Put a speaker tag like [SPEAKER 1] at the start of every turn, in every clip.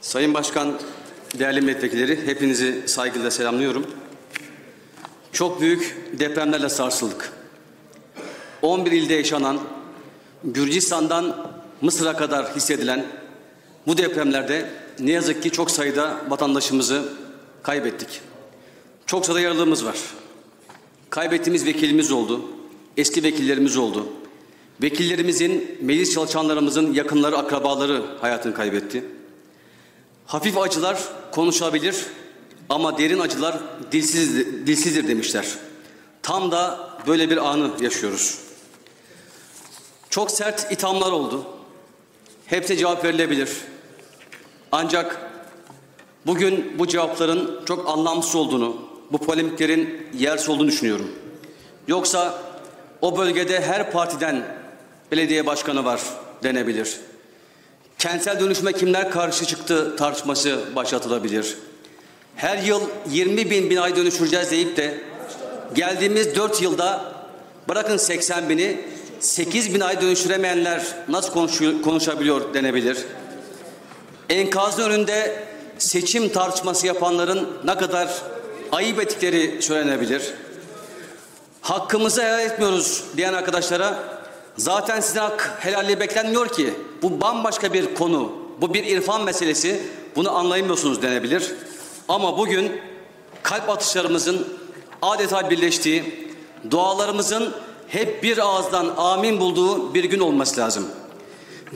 [SPEAKER 1] Sayın Başkan, değerli milletvekilleri, hepinizi saygıyla selamlıyorum. Çok büyük depremlerle sarsıldık. 11 ilde yaşanan, Gürcistan'dan Mısır'a kadar hissedilen bu depremlerde ne yazık ki çok sayıda vatandaşımızı kaybettik. Çok sayıda yaralımız var. Kaybettiğimiz vekilimiz oldu, eski vekillerimiz oldu. Vekillerimizin, meclis çalışanlarımızın yakınları, akrabaları hayatını kaybetti. Hafif acılar konuşabilir ama derin acılar dilsiz, dilsizdir demişler. Tam da böyle bir anı yaşıyoruz. Çok sert ithamlar oldu. Hepsi cevap verilebilir. Ancak bugün bu cevapların çok anlamsız olduğunu, bu polemiklerin yersiz olduğunu düşünüyorum. Yoksa o bölgede her partiden belediye başkanı var denebilir. Kentsel dönüşüme kimler karşı çıktı tartışması başlatılabilir. Her yıl 20 bin binayı dönüştüreceğiz deyip de geldiğimiz 4 yılda bırakın 80 bini 8 bin ay dönüştüremeyenler nasıl konuşabiliyor denebilir. Enkazın önünde seçim tartışması yapanların ne kadar ayıp ettikleri söylenebilir. Hakkımızı helal etmiyoruz diyen arkadaşlara zaten sizden hak helalliği beklenmiyor ki. Bu bambaşka bir konu. Bu bir irfan meselesi. Bunu anlayamıyorsunuz denebilir. Ama bugün kalp atışlarımızın adeta birleştiği, dualarımızın hep bir ağızdan amin bulduğu bir gün olması lazım.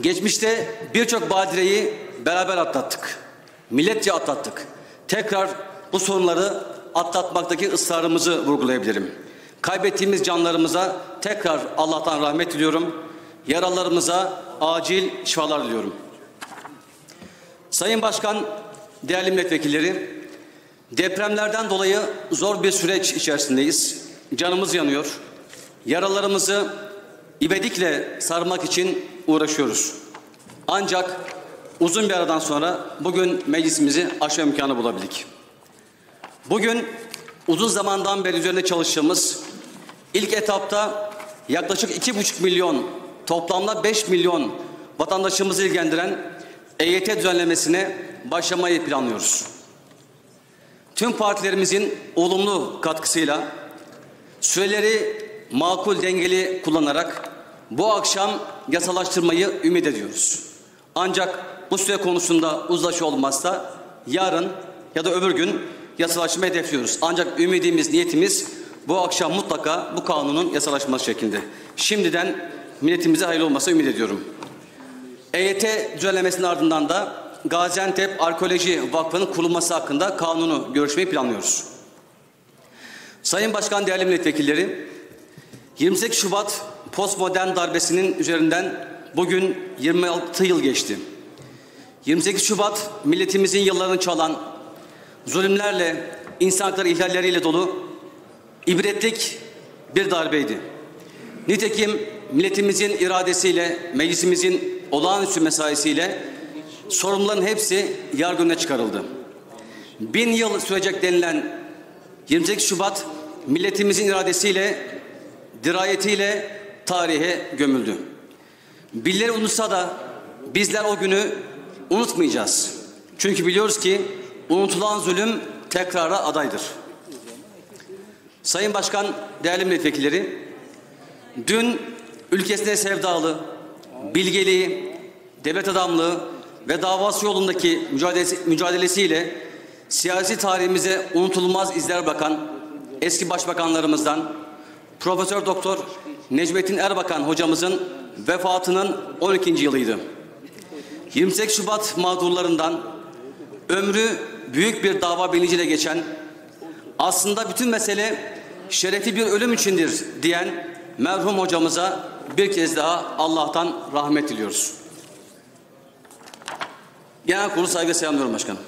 [SPEAKER 1] Geçmişte birçok badireyi beraber atlattık. Milletçe atlattık. Tekrar bu sorunları atlatmaktaki ısrarımızı vurgulayabilirim. Kaybettiğimiz canlarımıza tekrar Allah'tan rahmet diliyorum. Yaralarımıza acil şifalar diliyorum. Sayın Başkan, değerli milletvekilleri, depremlerden dolayı zor bir süreç içerisindeyiz. Canımız yanıyor. Yaralarımızı ibedikle sarmak için uğraşıyoruz. Ancak uzun bir aradan sonra bugün meclisimizi aşma imkanı bulabildik. Bugün uzun zamandan beri üzerinde çalıştığımız ilk etapta yaklaşık iki buçuk milyon toplamda beş milyon vatandaşımızı ilgilendiren EYT düzenlemesine başlamayı planlıyoruz. Tüm partilerimizin olumlu katkısıyla süreleri makul dengeli kullanarak bu akşam yasalaştırmayı ümit ediyoruz. Ancak bu süre konusunda uzlaşı olmazsa yarın ya da öbür gün yasalaşma hedefliyoruz. Ancak ümidimiz, niyetimiz bu akşam mutlaka bu kanunun yasalaşması şeklinde. Şimdiden milletimize hayırlı olması ümit ediyorum. EYT düzenlemesinin ardından da Gaziantep Arkeoloji Vakfı'nın kurulması hakkında kanunu görüşmeyi planlıyoruz. Sayın Başkan, değerli milletvekilleri, 28 Şubat postmodern darbesinin üzerinden bugün 26 yıl geçti. 28 Şubat milletimizin yıllarını çalan zulümlerle, insan hakları ihlalleriyle dolu ibretlik bir darbeydi. Nitekim milletimizin iradesiyle, meclisimizin olağanüstü mesaisiyle sorumluların hepsi yargı çıkarıldı. Bin yıl sürecek denilen 28 Şubat milletimizin iradesiyle, dirayetiyle tarihe gömüldü. Birileri unutsa da bizler o günü unutmayacağız. Çünkü biliyoruz ki unutulan zulüm tekrara adaydır. Sayın Başkan, değerli milletvekilleri, dün ülkesine sevdalı, bilgeliği, devlet adamlığı ve davası yolundaki mücadelesi, mücadelesiyle siyasi tarihimize unutulmaz izler bakan eski başbakanlarımızdan Profesör Doktor Necmettin Erbakan hocamızın vefatının 12. yılıydı. 28 Şubat mağdurlarından ömrü büyük bir dava bilinciyle geçen aslında bütün mesele şerefli bir ölüm içindir diyen merhum hocamıza bir kez daha Allah'tan rahmet diliyoruz. Genel kurulu saygı selamlıyorum başkanım.